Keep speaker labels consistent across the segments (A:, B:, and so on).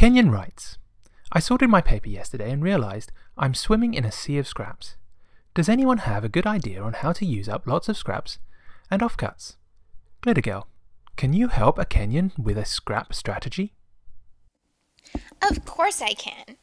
A: Kenyon writes I sorted my paper yesterday and realised I'm swimming in a sea of scraps. Does anyone have a good idea on how to use up lots of scraps and offcuts? Glitter Girl, can you help a Kenyon with a scrap strategy?
B: Of course I can.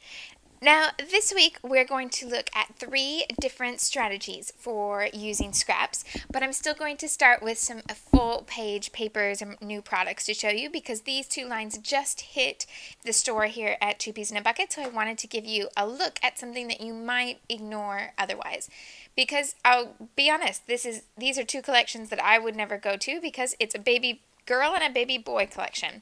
B: Now, this week we're going to look at three different strategies for using scraps, but I'm still going to start with some full page papers and new products to show you because these two lines just hit the store here at Two Peas in a Bucket, so I wanted to give you a look at something that you might ignore otherwise. Because I'll be honest, this is these are two collections that I would never go to because it's a baby girl and a baby boy collection.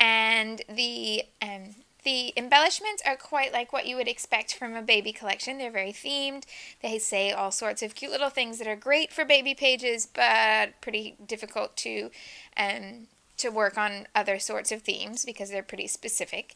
B: And the um, the embellishments are quite like what you would expect from a baby collection. They're very themed. They say all sorts of cute little things that are great for baby pages, but pretty difficult to um, to work on other sorts of themes because they're pretty specific.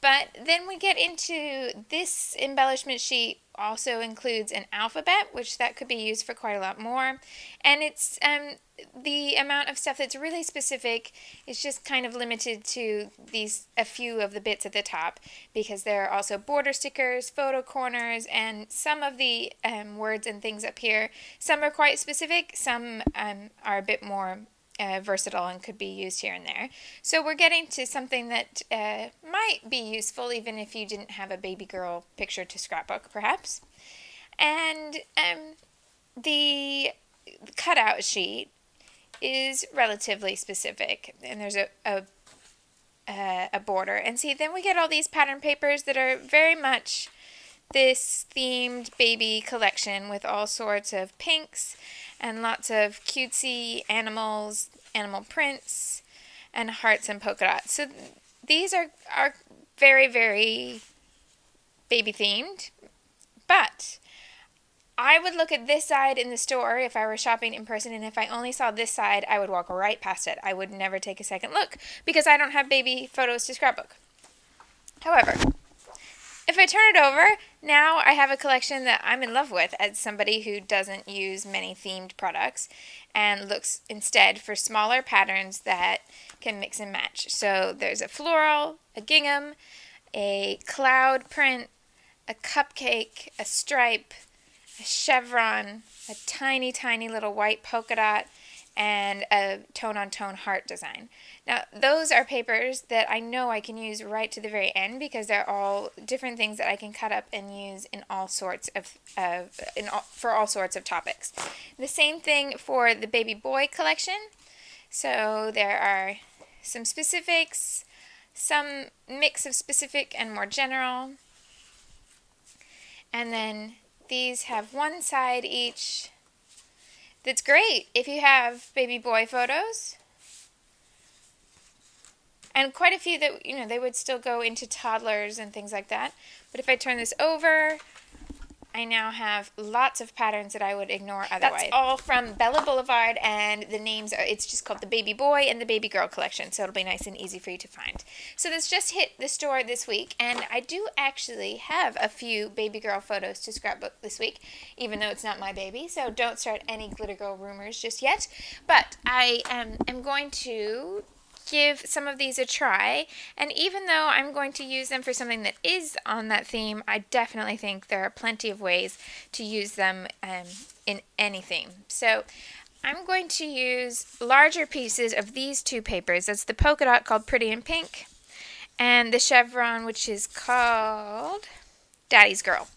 B: But then we get into this embellishment sheet also includes an alphabet, which that could be used for quite a lot more. And it's um, the amount of stuff that's really specific is just kind of limited to these a few of the bits at the top because there are also border stickers, photo corners, and some of the um, words and things up here. Some are quite specific, some um, are a bit more uh, versatile and could be used here and there. So we're getting to something that uh, might be useful even if you didn't have a baby girl picture to scrapbook, perhaps. And um, the cutout sheet is relatively specific, and there's a, a uh, a border. And see, then we get all these pattern papers that are very much this themed baby collection with all sorts of pinks and lots of cutesy animals, animal prints, and hearts and polka dots. So these are, are very, very baby themed, but I would look at this side in the store if I were shopping in person, and if I only saw this side, I would walk right past it. I would never take a second look because I don't have baby photos to scrapbook. However, if I turn it over, now I have a collection that I'm in love with as somebody who doesn't use many themed products and looks instead for smaller patterns that can mix and match. So there's a floral, a gingham, a cloud print, a cupcake, a stripe, a chevron, a tiny, tiny little white polka dot, and a tone on tone heart design. Now, those are papers that I know I can use right to the very end because they're all different things that I can cut up and use in all sorts of, of in all, for all sorts of topics. The same thing for the baby boy collection. So there are some specifics, some mix of specific and more general. And then these have one side each that's great if you have baby boy photos. And quite a few that, you know, they would still go into toddlers and things like that. But if I turn this over, I now have lots of patterns that I would ignore otherwise. That's all from Bella Boulevard, and the names are, it's just called the Baby Boy and the Baby Girl collection, so it'll be nice and easy for you to find. So this just hit the store this week, and I do actually have a few baby girl photos to scrapbook this week, even though it's not my baby, so don't start any Glitter Girl rumors just yet. But I um, am going to give some of these a try. And even though I'm going to use them for something that is on that theme, I definitely think there are plenty of ways to use them um, in anything. So I'm going to use larger pieces of these two papers. That's the polka dot called Pretty in Pink and the chevron which is called Daddy's Girl.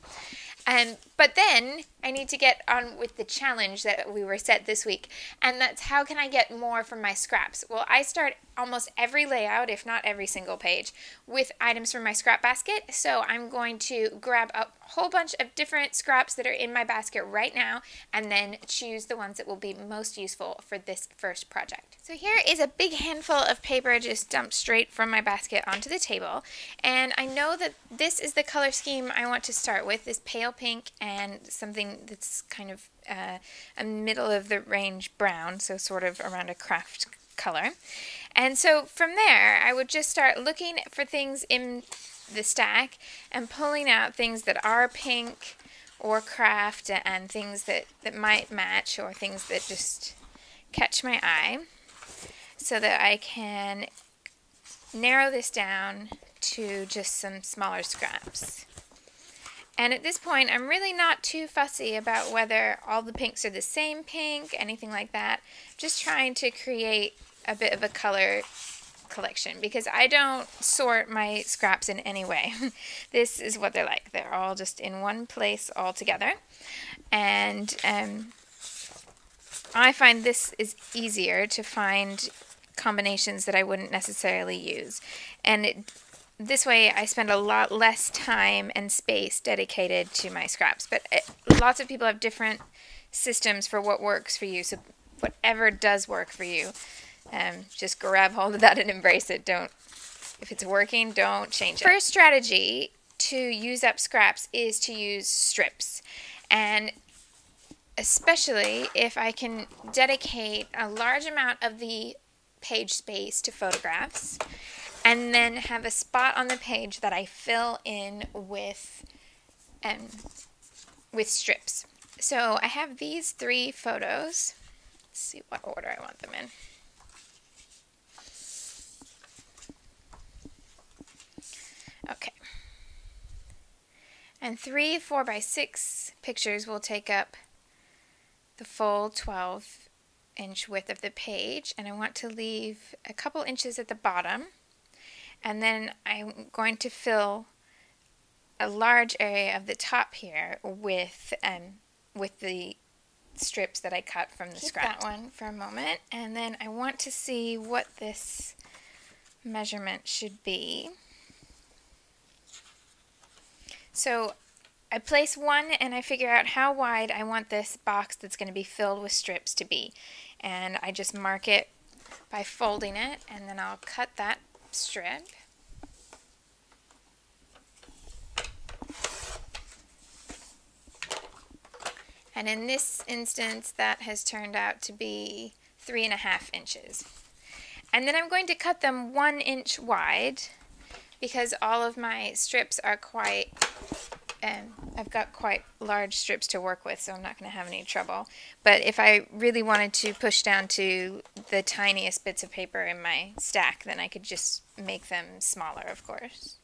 B: Um, but then I need to get on with the challenge that we were set this week, and that's how can I get more from my scraps? Well, I start almost every layout, if not every single page, with items from my scrap basket. So I'm going to grab a whole bunch of different scraps that are in my basket right now, and then choose the ones that will be most useful for this first project. So here is a big handful of paper just dumped straight from my basket onto the table, and I know that this is the color scheme I want to start with, this pale pink and something that's kind of uh, a middle of the range brown, so sort of around a kraft color. And so from there, I would just start looking for things in the stack and pulling out things that are pink or kraft and things that, that might match or things that just catch my eye so that I can narrow this down to just some smaller scraps. And at this point, I'm really not too fussy about whether all the pinks are the same pink, anything like that. Just trying to create a bit of a color collection because I don't sort my scraps in any way. this is what they're like. They're all just in one place all together. And um, I find this is easier to find combinations that I wouldn't necessarily use. And it, this way I spend a lot less time and space dedicated to my scraps. But it, lots of people have different systems for what works for you. So whatever does work for you, um, just grab hold of that and embrace it. Don't, if it's working, don't change it. First strategy to use up scraps is to use strips. And especially if I can dedicate a large amount of the page space to photographs and then have a spot on the page that I fill in with um, with strips. So I have these three photos. Let's see what order I want them in. Okay. And three 4 by 6 pictures will take up the full 12 inch width of the page and I want to leave a couple inches at the bottom and then I'm going to fill a large area of the top here with um, with the strips that I cut from the Keep scrap. that one for a moment and then I want to see what this measurement should be. So I place one and I figure out how wide I want this box that's going to be filled with strips to be. And I just mark it by folding it and then I'll cut that strip. And in this instance, that has turned out to be three and a half inches. And then I'm going to cut them one inch wide because all of my strips are quite, um, I've got quite large strips to work with, so I'm not going to have any trouble. But if I really wanted to push down to the tiniest bits of paper in my stack, then I could just make them smaller, of course.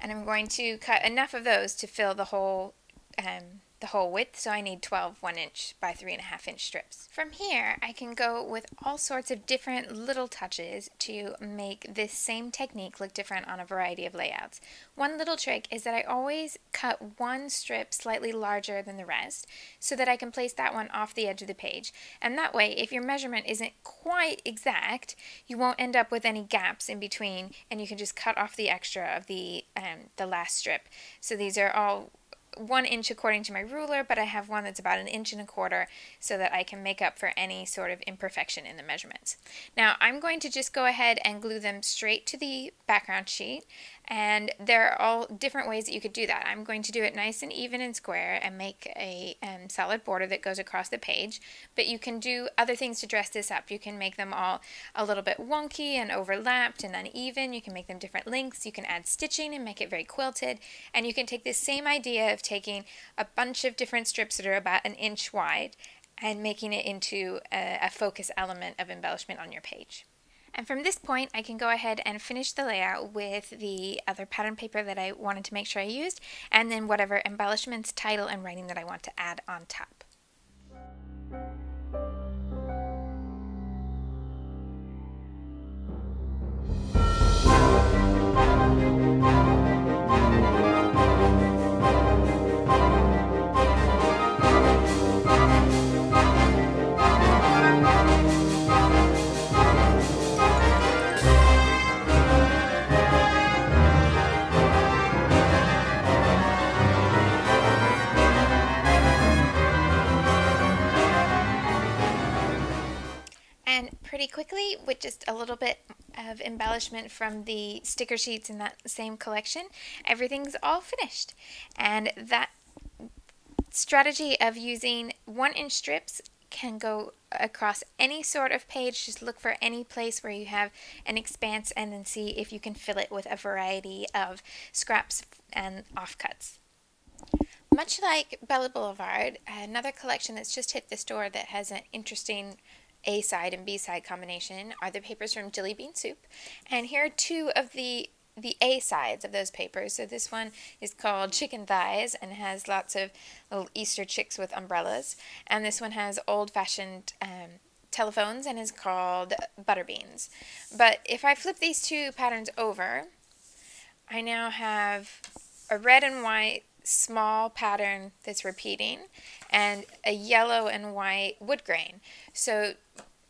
B: And I'm going to cut enough of those to fill the whole um, the whole width, so I need 12 1 inch by 3.5 inch strips. From here, I can go with all sorts of different little touches to make this same technique look different on a variety of layouts. One little trick is that I always cut one strip slightly larger than the rest so that I can place that one off the edge of the page. And that way, if your measurement isn't quite exact, you won't end up with any gaps in between and you can just cut off the extra of the, um, the last strip. So these are all one inch according to my ruler, but I have one that's about an inch and a quarter so that I can make up for any sort of imperfection in the measurements. Now I'm going to just go ahead and glue them straight to the background sheet and there are all different ways that you could do that. I'm going to do it nice and even and square and make a um, solid border that goes across the page. But you can do other things to dress this up. You can make them all a little bit wonky and overlapped and uneven. You can make them different lengths. You can add stitching and make it very quilted. And you can take this same idea of taking a bunch of different strips that are about an inch wide and making it into a, a focus element of embellishment on your page. And from this point, I can go ahead and finish the layout with the other pattern paper that I wanted to make sure I used, and then whatever embellishments, title, and writing that I want to add on top. Just a little bit of embellishment from the sticker sheets in that same collection. Everything's all finished. And that strategy of using one inch strips can go across any sort of page. Just look for any place where you have an expanse and then see if you can fill it with a variety of scraps and offcuts. Much like Bella Boulevard, another collection that's just hit the store that has an interesting A side and B side combination are the papers from Jillibean Soup. And here are two of the the A sides of those papers. So this one is called Chicken Thighs and has lots of little Easter chicks with umbrellas. And this one has old fashioned um, telephones and is called Butterbeans. But if I flip these two patterns over, I now have a red and white small pattern that's repeating and a yellow and white wood grain. So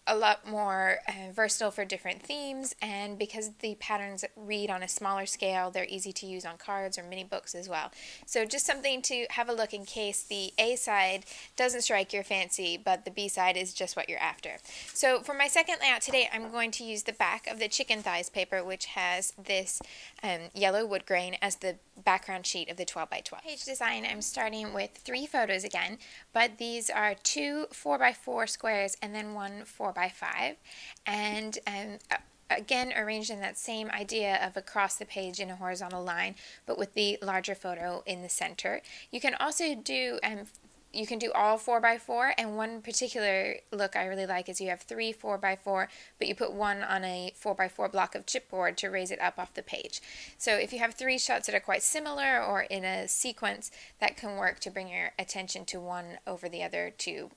B: a lot more uh, versatile for different themes and because the patterns read on a smaller scale they're easy to use on cards or mini books as well. So just something to have a look in case the a side doesn't strike your fancy but the b side is just what you're after. So for my second layout today i'm going to use the back of the chicken thighs paper which has this um, yellow wood grain as the background sheet of the 12 by 12 page design i'm starting with three photos again but these are two 4 by 4 squares and then one 4 by 5 and um, again arranged in that same idea of across the page in a horizontal line but with the larger photo in the center. You can also do um, you can do all 4x4 and one particular look I really like is you have three 4x4 but you put one on a 4x4 block of chipboard to raise it up off the page. So if you have three shots that are quite similar or in a sequence that can work to bring your attention to one over the other two.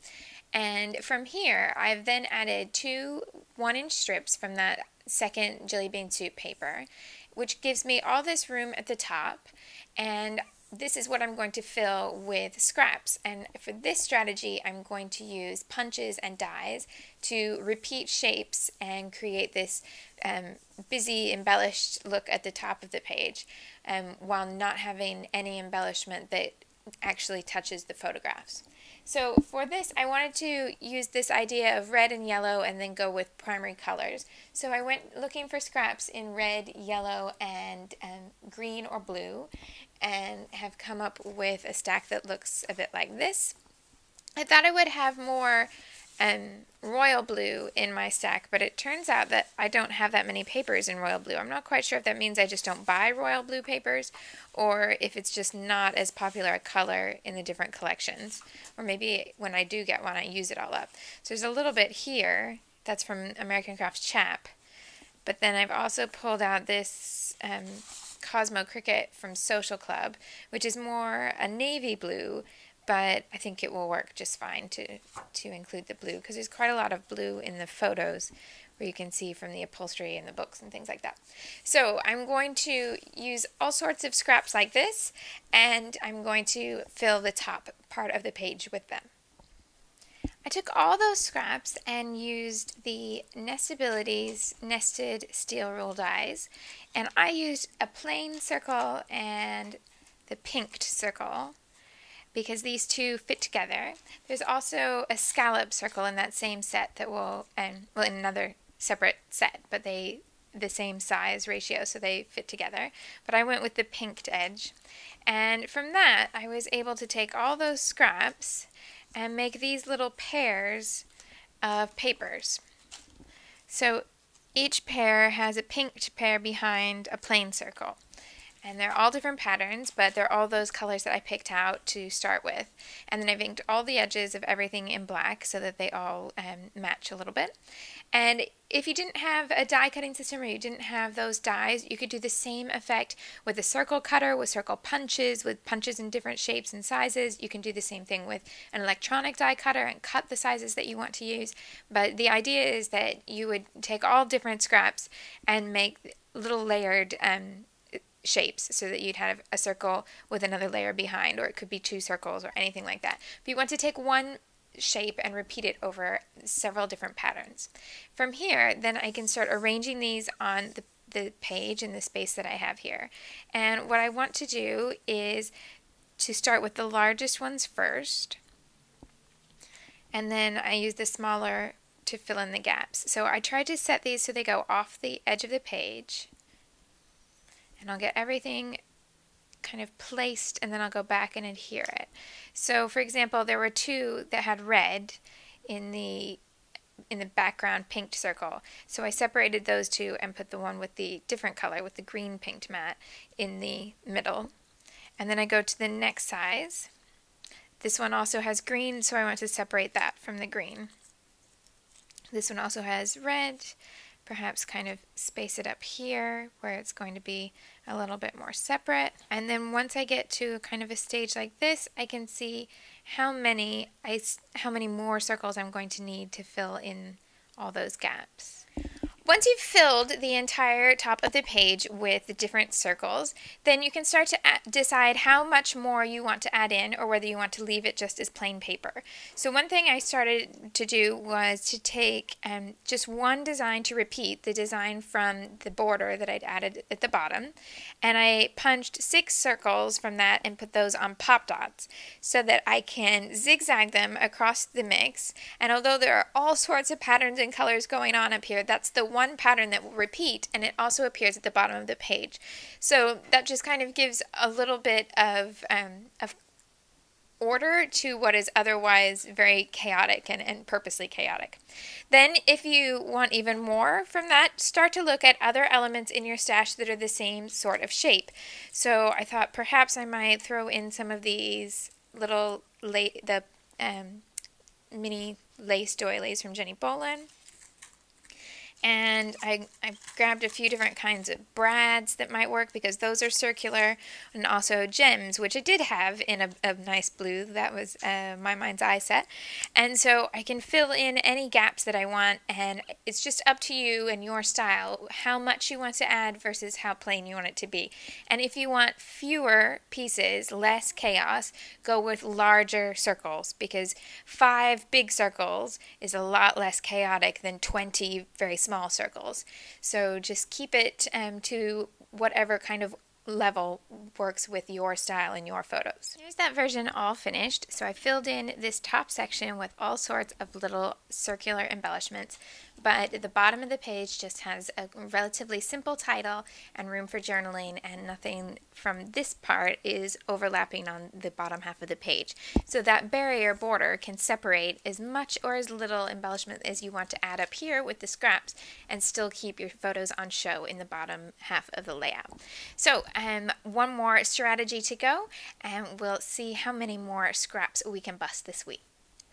B: And from here I've then added two one inch strips from that second Jillibean Soup paper which gives me all this room at the top and this is what I'm going to fill with scraps. And for this strategy, I'm going to use punches and dies to repeat shapes and create this um, busy, embellished look at the top of the page um, while not having any embellishment that actually touches the photographs. So for this, I wanted to use this idea of red and yellow and then go with primary colors. So I went looking for scraps in red, yellow, and um, green or blue and have come up with a stack that looks a bit like this. I thought I would have more um, royal blue in my stack, but it turns out that I don't have that many papers in royal blue. I'm not quite sure if that means I just don't buy royal blue papers or if it's just not as popular a color in the different collections. Or maybe when I do get one, I use it all up. So there's a little bit here. That's from American Crafts Chap. But then I've also pulled out this um, Cosmo Cricket from Social Club, which is more a navy blue, but I think it will work just fine to, to include the blue because there's quite a lot of blue in the photos where you can see from the upholstery and the books and things like that. So I'm going to use all sorts of scraps like this and I'm going to fill the top part of the page with them. I took all those scraps and used the Nestabilities nested steel rule dies and I used a plain circle and the pinked circle because these two fit together. There's also a scallop circle in that same set that will, and well in another separate set, but they the same size ratio so they fit together. But I went with the pinked edge. And from that I was able to take all those scraps and make these little pairs of papers. So each pair has a pinked pair behind a plain circle. And they're all different patterns, but they're all those colors that I picked out to start with. And then I've inked all the edges of everything in black so that they all um, match a little bit. And if you didn't have a die cutting system or you didn't have those dies, you could do the same effect with a circle cutter, with circle punches, with punches in different shapes and sizes. You can do the same thing with an electronic die cutter and cut the sizes that you want to use. But the idea is that you would take all different scraps and make little layered um, shapes so that you'd have a circle with another layer behind or it could be two circles or anything like that. But you want to take one shape and repeat it over several different patterns. From here, then I can start arranging these on the, the page in the space that I have here. And what I want to do is to start with the largest ones first, and then I use the smaller to fill in the gaps. So I try to set these so they go off the edge of the page, and I'll get everything kind of placed and then I'll go back and adhere it. So for example, there were two that had red in the in the background pinked circle. So I separated those two and put the one with the different color with the green pinked mat in the middle. And then I go to the next size. This one also has green, so I want to separate that from the green. This one also has red, perhaps kind of space it up here where it's going to be a little bit more separate. And then once I get to kind of a stage like this, I can see how many I, how many more circles I'm going to need to fill in all those gaps. Once you've filled the entire top of the page with the different circles, then you can start to decide how much more you want to add in or whether you want to leave it just as plain paper. So one thing I started to do was to take um, just one design to repeat, the design from the border that I'd added at the bottom, and I punched six circles from that and put those on pop dots so that I can zigzag them across the mix. And although there are all sorts of patterns and colors going on up here, that's the one pattern that will repeat and it also appears at the bottom of the page. So that just kind of gives a little bit of, um, of order to what is otherwise very chaotic and, and purposely chaotic. Then, if you want even more from that, start to look at other elements in your stash that are the same sort of shape. So I thought perhaps I might throw in some of these little la- the um, mini lace doilies from Jenni Bowlin and I, I grabbed a few different kinds of brads that might work because those are circular and also gems which I did have in a, a nice blue that was uh, my mind's eye set. And so I can fill in any gaps that I want and it's just up to you and your style how much you want to add versus how plain you want it to be. And if you want fewer pieces less chaos go with larger circles because five big circles is a lot less chaotic than 20 very small circles. So just keep it um, to whatever kind of level works with your style and your photos. Here's that version all finished. So I filled in this top section with all sorts of little circular embellishments, but the bottom of the page just has a relatively simple title and room for journaling and nothing from this part is overlapping on the bottom half of the page. So that barrier border can separate as much or as little embellishment as you want to add up here with the scraps and still keep your photos on show in the bottom half of the layout. So um, one more strategy to go and we'll see how many more scraps we can bust this week.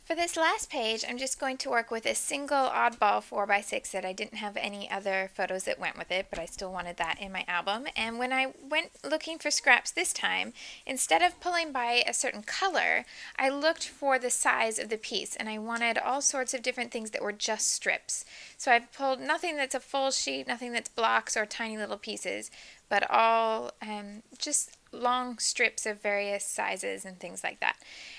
B: For this last page, I'm just going to work with a single oddball 4x6 that I didn't have any other photos that went with it, but I still wanted that in my album. And when I went looking for scraps this time, instead of pulling by a certain color, I looked for the size of the piece, and I wanted all sorts of different things that were just strips. So I've pulled nothing that's a full sheet, nothing that's blocks or tiny little pieces, but all um, just long strips of various sizes and things like that.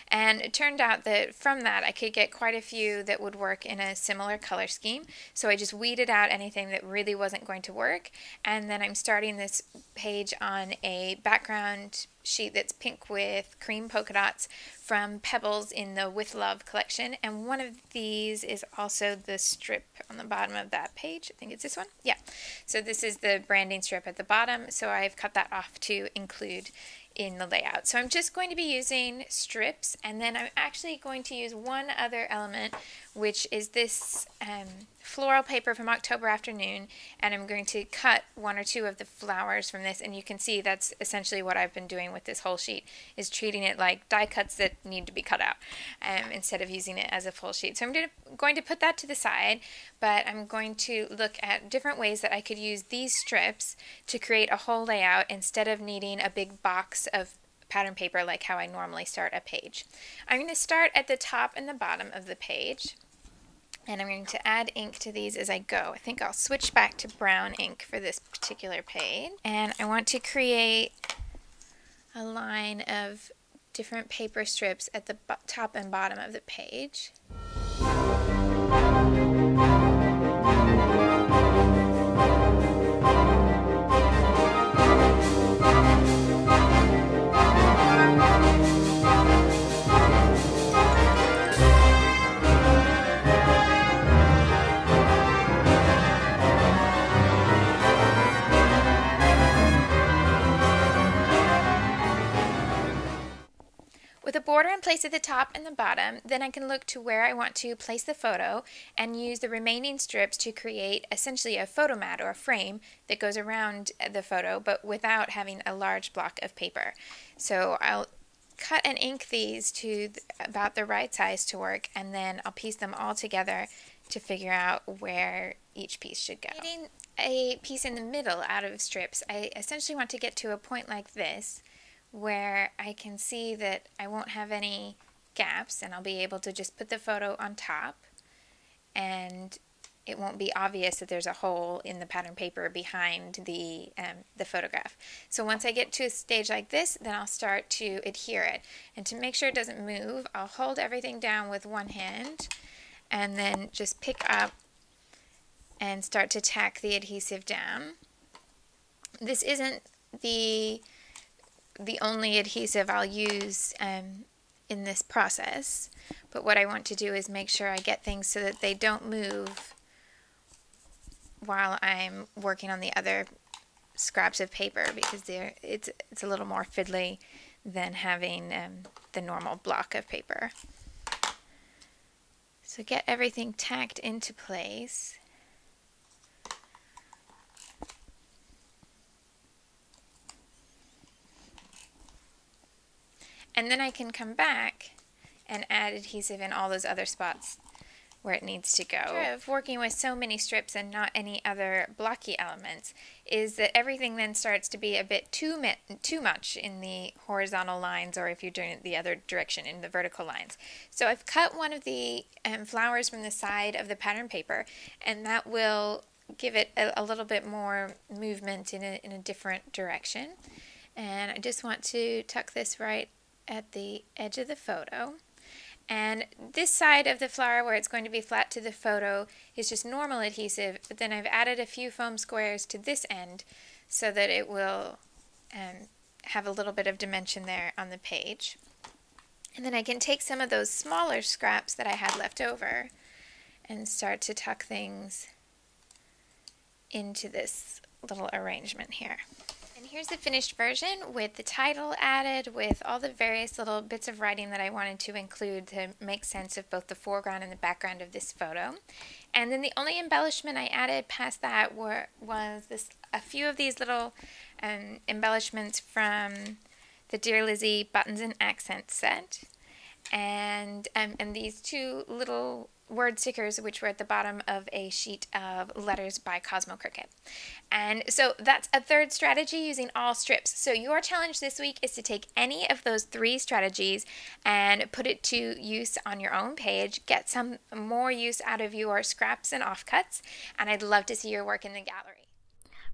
B: And it turned out that from that I could get quite a few that would work in a similar color scheme. So I just weeded out anything that really wasn't going to work. And then I'm starting this page on a background sheet that's pink with cream polka dots from Pebbles in the With Love collection. And one of these is also the strip on the bottom of that page. I think it's this one. Yeah. So this is the branding strip at the bottom. So I've cut that off to include in the layout. So I'm just going to be using strips and then I'm actually going to use one other element which is this um, floral paper from October Afternoon and I'm going to cut one or two of the flowers from this and you can see that's essentially what I've been doing with this whole sheet is treating it like die cuts that need to be cut out um, instead of using it as a full sheet. So I'm going to put that to the side but I'm going to look at different ways that I could use these strips to create a whole layout instead of needing a big box of pattern paper like how I normally start a page. I'm going to start at the top and the bottom of the page and I'm going to add ink to these as I go. I think I'll switch back to brown ink for this particular page and I want to create a line of different paper strips at the top and bottom of the page. Border in place at the top and the bottom, then I can look to where I want to place the photo and use the remaining strips to create essentially a photo mat or a frame that goes around the photo but without having a large block of paper. So I'll cut and ink these to about the right size to work and then I'll piece them all together to figure out where each piece should go. Getting a piece in the middle out of strips, I essentially want to get to a point like this where I can see that I won't have any gaps and I'll be able to just put the photo on top and it won't be obvious that there's a hole in the pattern paper behind the, um, the photograph. So once I get to a stage like this, then I'll start to adhere it. And to make sure it doesn't move, I'll hold everything down with one hand and then just pick up and start to tack the adhesive down. This isn't the the only adhesive I'll use um, in this process, but what I want to do is make sure I get things so that they don't move while I'm working on the other scraps of paper because they're, it's, it's a little more fiddly than having um, the normal block of paper. So get everything tacked into place. And then I can come back and add adhesive in all those other spots where it needs to go. Of working with so many strips and not any other blocky elements is that everything then starts to be a bit too too much in the horizontal lines or if you're doing it the other direction in the vertical lines. So I've cut one of the um, flowers from the side of the pattern paper and that will give it a, a little bit more movement in a, in a different direction. And I just want to tuck this right at the edge of the photo. And this side of the flower where it's going to be flat to the photo is just normal adhesive, but then I've added a few foam squares to this end so that it will um, have a little bit of dimension there on the page. And then I can take some of those smaller scraps that I had left over and start to tuck things into this little arrangement here. And here's the finished version with the title added, with all the various little bits of writing that I wanted to include to make sense of both the foreground and the background of this photo. And then the only embellishment I added past that were, was this a few of these little um, embellishments from the Dear Lizzy Buttons and Accents set. And, um, and these two little word stickers which were at the bottom of a sheet of letters by Cosmo Cricket. And so that's a third strategy using all strips. So your challenge this week is to take any of those three strategies and put it to use on your own page, get some more use out of your scraps and offcuts, and I'd love to see your work in the gallery.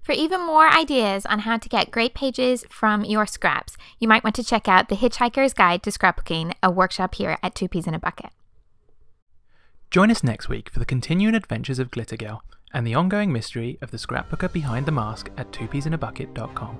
C: For even more ideas on how to get great pages from your scraps, you might want to check out The Hitchhiker's Guide to Scrapbooking, a workshop here at Two Peas in a Bucket.
A: Join us next week for the continuing adventures of Glitter Girl and the ongoing mystery of the scrapbooker behind the mask at twopeasinabucket.com.